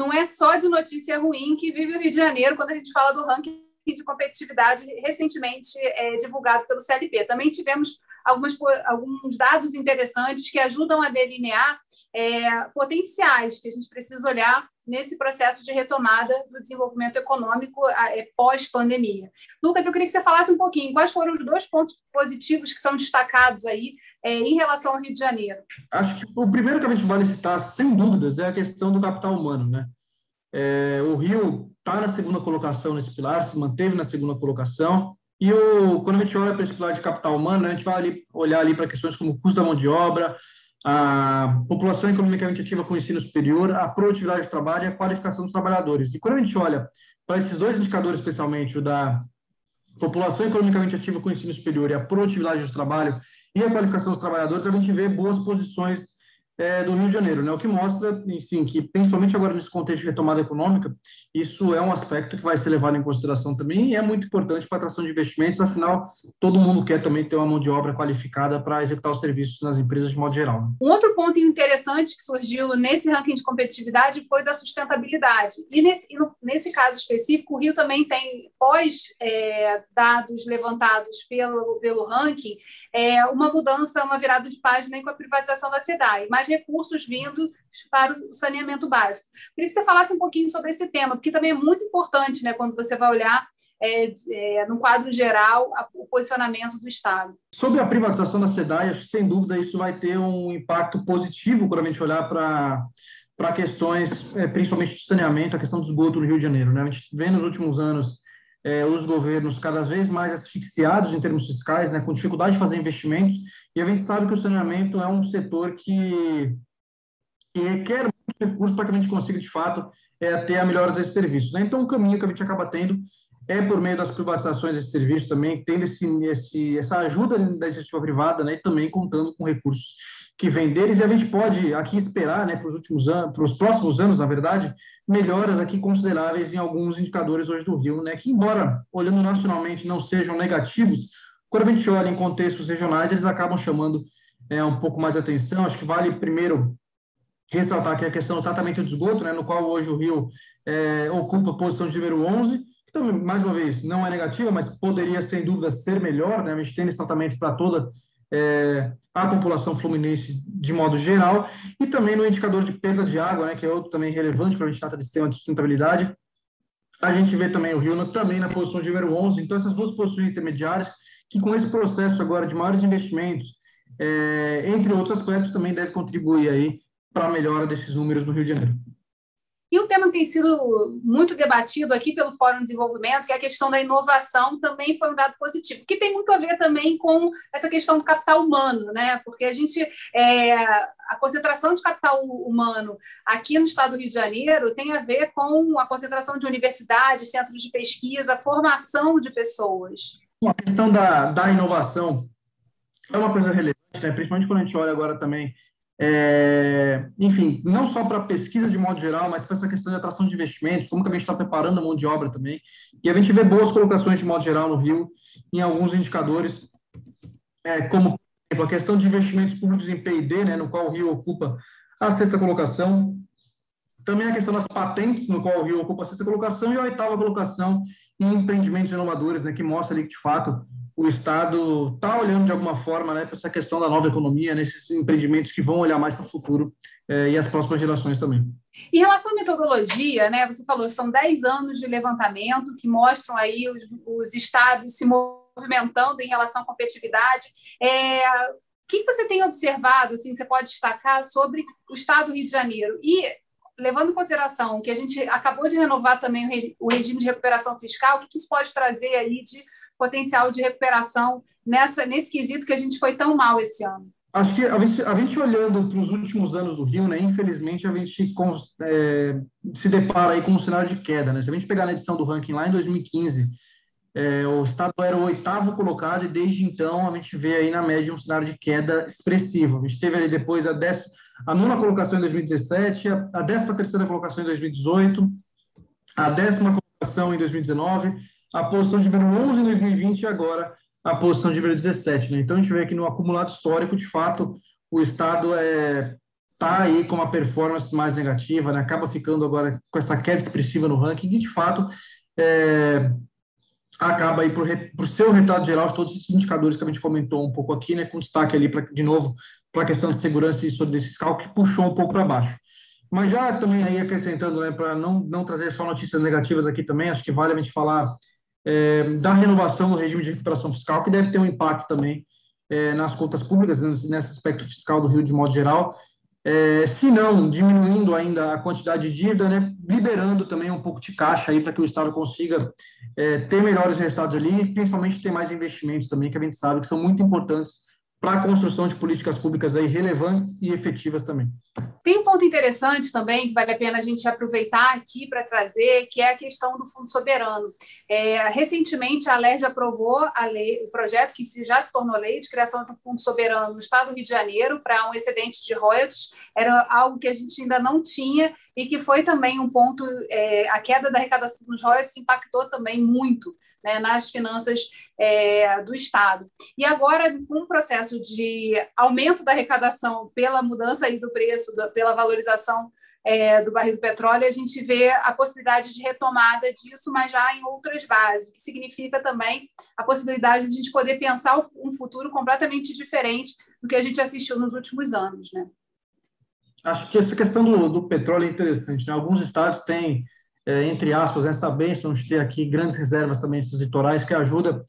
não é só de notícia ruim que vive o Rio de Janeiro quando a gente fala do ranking de competitividade recentemente é, divulgado pelo CLP. Também tivemos algumas, alguns dados interessantes que ajudam a delinear é, potenciais que a gente precisa olhar nesse processo de retomada do desenvolvimento econômico é, pós-pandemia. Lucas, eu queria que você falasse um pouquinho quais foram os dois pontos positivos que são destacados aí é, em relação ao Rio de Janeiro. Acho que o primeiro que a gente vale citar, sem dúvidas, é a questão do capital humano. Né? É, o Rio está na segunda colocação nesse pilar, se manteve na segunda colocação, e o, quando a gente olha para esse pilar de capital humano, a gente vai ali, olhar ali para questões como custo da mão de obra, a população economicamente ativa com ensino superior, a produtividade do trabalho e a qualificação dos trabalhadores. E quando a gente olha para esses dois indicadores, especialmente o da população economicamente ativa com ensino superior e a produtividade do trabalho e a qualificação dos trabalhadores, a gente vê boas posições é, do Rio de Janeiro, né? O que mostra, sim, que principalmente agora nesse contexto de retomada econômica, isso é um aspecto que vai ser levado em consideração também e é muito importante para a atração de investimentos, afinal, todo mundo quer também ter uma mão de obra qualificada para executar os serviços nas empresas de modo geral. Né? Um outro ponto interessante que surgiu nesse ranking de competitividade foi da sustentabilidade. E nesse, nesse caso específico, o Rio também tem, pós é, dados levantados pelo, pelo ranking, é, uma mudança, uma virada de página com a privatização da SEDAI, mais recursos vindo para o saneamento básico. Queria que você falasse um pouquinho sobre esse tema, porque também é muito importante né, quando você vai olhar é, é, no quadro geral a, o posicionamento do Estado. Sobre a privatização da SEDAI, sem dúvida isso vai ter um impacto positivo quando a gente olhar para para questões, é, principalmente de saneamento, a questão do esgoto no Rio de Janeiro. Né? A gente vê nos últimos anos é, os governos cada vez mais asfixiados em termos fiscais, né, com dificuldade de fazer investimentos, e a gente sabe que o saneamento é um setor que, que requer recursos para que a gente consiga, de fato, é, ter a melhora desses serviços. Né? Então, o caminho que a gente acaba tendo é por meio das privatizações desses serviços também, tendo esse, esse, essa ajuda da iniciativa privada, né, e também contando com recursos que vem deles, e a gente pode aqui esperar, né, para os últimos anos, para os próximos anos, na verdade, melhoras aqui consideráveis em alguns indicadores hoje do Rio, né, que embora, olhando nacionalmente, não sejam negativos, quando a gente olha em contextos regionais, eles acabam chamando é, um pouco mais atenção. Acho que vale primeiro ressaltar que a questão do tratamento de esgoto, né, no qual hoje o Rio é, ocupa a posição de número 11, que também, mais uma vez, não é negativa, mas poderia, sem dúvida, ser melhor, né, a gente tem esse tratamento para toda é, a população fluminense de modo geral, e também no indicador de perda de água, né, que é outro também relevante para a gente tratar de sistema de sustentabilidade. A gente vê também o Rio também na posição de número 11, então essas duas posições intermediárias, que com esse processo agora de maiores investimentos, é, entre outros aspectos, também deve contribuir aí para a melhora desses números no Rio de Janeiro. E um tema que tem sido muito debatido aqui pelo Fórum de Desenvolvimento, que é a questão da inovação, também foi um dado positivo, que tem muito a ver também com essa questão do capital humano, né? Porque a gente é, a concentração de capital humano aqui no estado do Rio de Janeiro tem a ver com a concentração de universidades, centros de pesquisa, formação de pessoas. A questão da, da inovação é uma coisa relevante, né? principalmente quando a gente olha agora também é, enfim, não só para pesquisa de modo geral, mas para essa questão de atração de investimentos, como que a gente está preparando a mão de obra também. E a gente vê boas colocações de modo geral no Rio, em alguns indicadores, é, como a questão de investimentos públicos em P&D, né, no qual o Rio ocupa a sexta colocação, também a questão das patentes, no qual o Rio ocupa a sexta colocação, e a oitava colocação em empreendimentos inovadores, né, que mostra ali que, de fato, o Estado está olhando de alguma forma né, para essa questão da nova economia, nesses empreendimentos que vão olhar mais para o futuro eh, e as próximas gerações também. Em relação à metodologia, né, você falou, são 10 anos de levantamento que mostram aí os, os estados se movimentando em relação à competitividade. É, o que você tem observado, assim, que você pode destacar sobre o estado do Rio de Janeiro? E levando em consideração que a gente acabou de renovar também o regime de recuperação fiscal, o que isso pode trazer aí de potencial de recuperação nessa, nesse quesito que a gente foi tão mal esse ano? Acho que a gente, a gente olhando para os últimos anos do Rio, né, infelizmente a gente é, se depara aí com um cenário de queda. Né? Se a gente pegar na edição do ranking lá em 2015, é, o estado era o oitavo colocado e desde então a gente vê aí na média um cenário de queda expressivo. A gente teve ali depois a, décima, a nona colocação em 2017, a, décima terceira colocação em 2018, a décima colocação em 2019 a posição de número 11 em 2020 e agora a posição de número 17. Né? Então, a gente vê que no acumulado histórico, de fato, o Estado é, está aí com uma performance mais negativa, né? acaba ficando agora com essa queda expressiva no ranking, e de fato é, acaba aí por, por seu resultado geral todos esses indicadores que a gente comentou um pouco aqui, né, com destaque ali, pra, de novo, para a questão de segurança e solidez fiscal, que puxou um pouco para baixo. Mas já também aí acrescentando, né, para não, não trazer só notícias negativas aqui também, acho que vale a gente falar é, da renovação do regime de recuperação fiscal, que deve ter um impacto também é, nas contas públicas, nesse aspecto fiscal do Rio de modo geral, é, se não diminuindo ainda a quantidade de dívida, né, liberando também um pouco de caixa aí para que o Estado consiga é, ter melhores resultados ali principalmente ter mais investimentos também, que a gente sabe que são muito importantes para a construção de políticas públicas aí relevantes e efetivas também. Tem um ponto interessante também que vale a pena a gente aproveitar aqui para trazer, que é a questão do fundo soberano. É, recentemente, a LERJ aprovou a lei, o projeto que já se tornou lei de criação de um fundo soberano no Estado do Rio de Janeiro para um excedente de royalties. Era algo que a gente ainda não tinha e que foi também um ponto. É, a queda da arrecadação dos royalties impactou também muito né, nas finanças é, do Estado. E agora, com o processo de aumento da arrecadação pela mudança aí do preço, pela valorização é, do barril do petróleo, a gente vê a possibilidade de retomada disso, mas já em outras bases, o que significa também a possibilidade de a gente poder pensar um futuro completamente diferente do que a gente assistiu nos últimos anos. Né? Acho que essa questão do, do petróleo é interessante. Né? Alguns estados têm é, entre aspas, essa bênção de ter aqui grandes reservas também esses litorais, que ajuda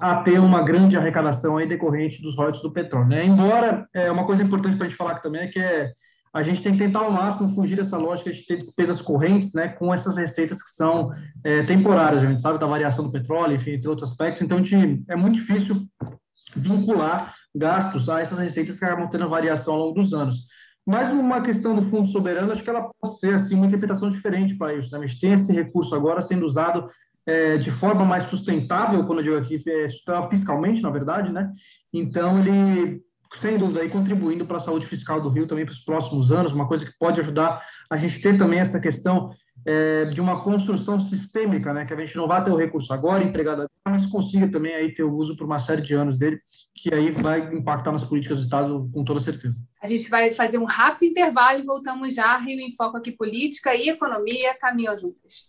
a ter uma grande arrecadação aí decorrente dos royalties do petróleo. Né? Embora, é, uma coisa importante para a gente falar aqui também é que é, a gente tem que tentar ao máximo fugir dessa lógica de ter despesas correntes né, com essas receitas que são é, temporárias, a gente sabe da variação do petróleo, enfim, entre outros aspectos, então gente, é muito difícil vincular gastos a essas receitas que acabam tendo variação ao longo dos anos. Mas uma questão do fundo soberano, acho que ela pode ser assim, uma interpretação diferente para isso. Né? A gente tem esse recurso agora sendo usado é, de forma mais sustentável, quando eu digo aqui, é, fiscalmente, na verdade, né? Então, ele, sem dúvida, aí, contribuindo para a saúde fiscal do Rio também para os próximos anos, uma coisa que pode ajudar a gente ter também essa questão é, de uma construção sistêmica, né, que a gente não vai ter o recurso agora empregado, mas consiga também aí ter o uso por uma série de anos dele, que aí vai impactar nas políticas do Estado com toda certeza. A gente vai fazer um rápido intervalo e voltamos já. Rio em Foco aqui, política e economia caminham juntas.